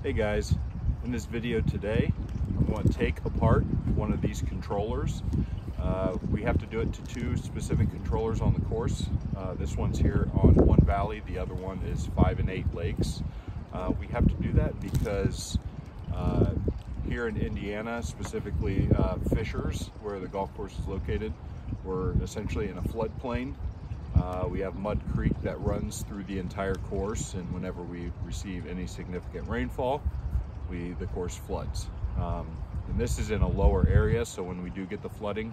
Hey guys, in this video today, I'm going to take apart one of these controllers. Uh, we have to do it to two specific controllers on the course. Uh, this one's here on one valley, the other one is five and eight lakes. Uh, we have to do that because uh, here in Indiana, specifically uh, Fishers, where the golf course is located, we're essentially in a floodplain uh, we have Mud Creek that runs through the entire course and whenever we receive any significant rainfall, we the course floods. Um, and this is in a lower area, so when we do get the flooding,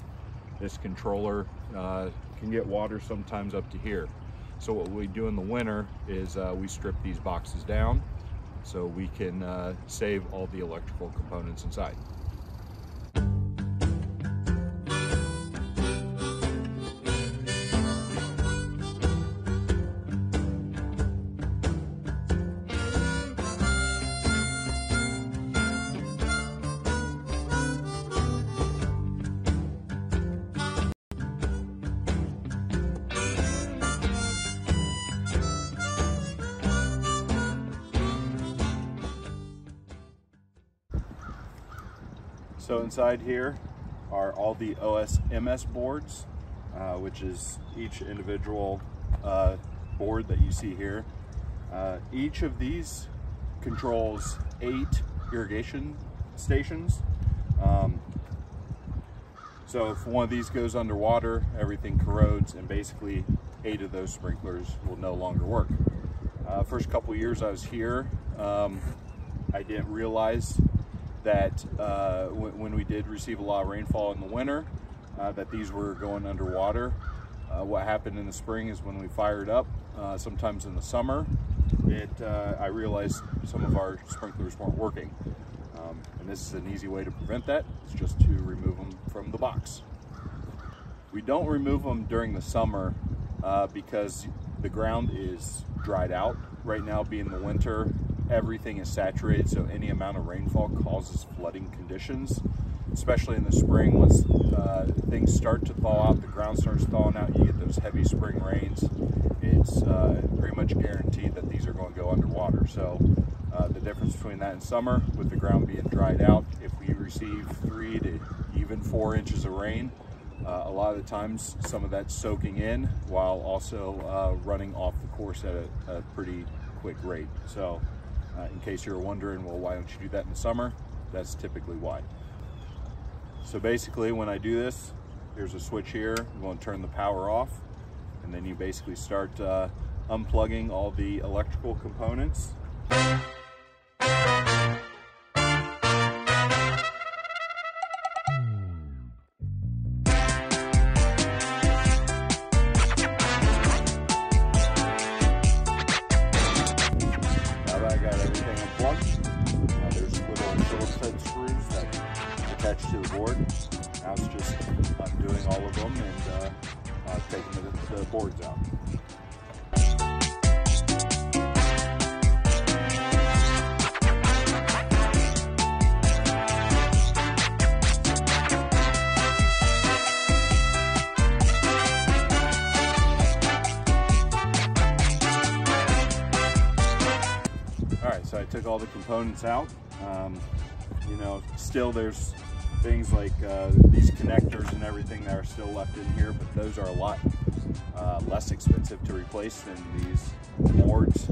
this controller uh, can get water sometimes up to here. So what we do in the winter is uh, we strip these boxes down so we can uh, save all the electrical components inside. So inside here are all the OSMS boards, uh, which is each individual uh, board that you see here. Uh, each of these controls eight irrigation stations. Um, so if one of these goes underwater, everything corrodes and basically eight of those sprinklers will no longer work. Uh, first couple years I was here, um, I didn't realize that uh, when we did receive a lot of rainfall in the winter, uh, that these were going underwater. Uh, what happened in the spring is when we fired up, uh, sometimes in the summer, it uh, I realized some of our sprinklers weren't working. Um, and this is an easy way to prevent that. It's just to remove them from the box. We don't remove them during the summer uh, because the ground is dried out. Right now being the winter, everything is saturated, so any amount of rainfall causes flooding conditions, especially in the spring once uh, things start to thaw out, the ground starts thawing out, you get those heavy spring rains, it's uh, pretty much guaranteed that these are going to go underwater. So uh, the difference between that and summer, with the ground being dried out, if we receive three to even four inches of rain, uh, a lot of the times some of that's soaking in while also uh, running off the course at a, a pretty quick rate. So uh, in case you're wondering, well, why don't you do that in the summer? That's typically why. So basically when I do this, here's a switch here. I'm going to turn the power off and then you basically start uh, unplugging all the electrical components. Attached to the board. Now it's just undoing all of them and uh, taking the, the boards out. All right, so I took all the components out. Um, you know, still there's things like uh, these connectors and everything that are still left in here, but those are a lot uh, less expensive to replace than these boards.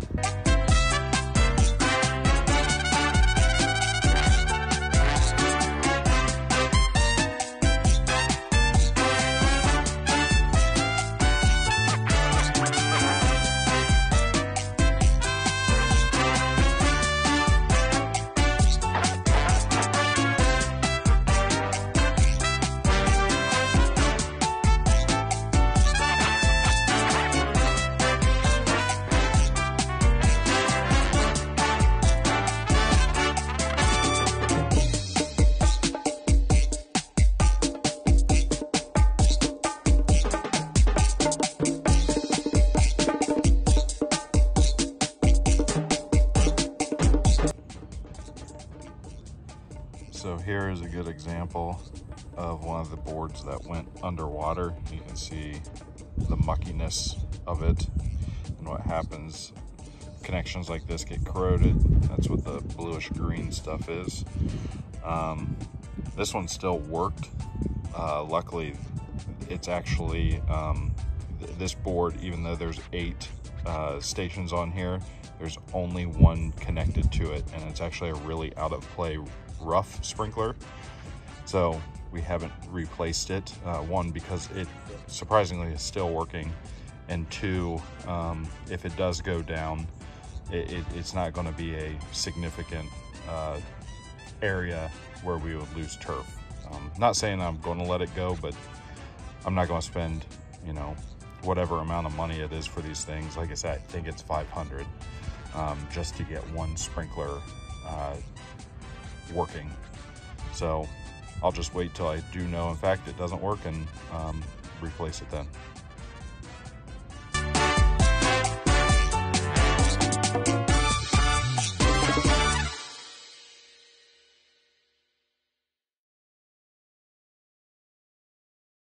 So here is a good example of one of the boards that went underwater. You can see the muckiness of it and what happens connections like this get corroded. That's what the bluish green stuff is. Um, this one still worked. Uh, luckily, it's actually, um, th this board, even though there's eight uh, stations on here, there's only one connected to it, and it's actually a really out of play rough sprinkler. So we haven't replaced it. Uh, one, because it surprisingly is still working, and two, um, if it does go down, it, it, it's not going to be a significant uh, area where we would lose turf. Um, not saying I'm going to let it go, but I'm not going to spend, you know, whatever amount of money it is for these things. Like I said, I think it's 500 um, just to get one sprinkler uh, working. So I'll just wait till I do know, in fact, it doesn't work and um, replace it then.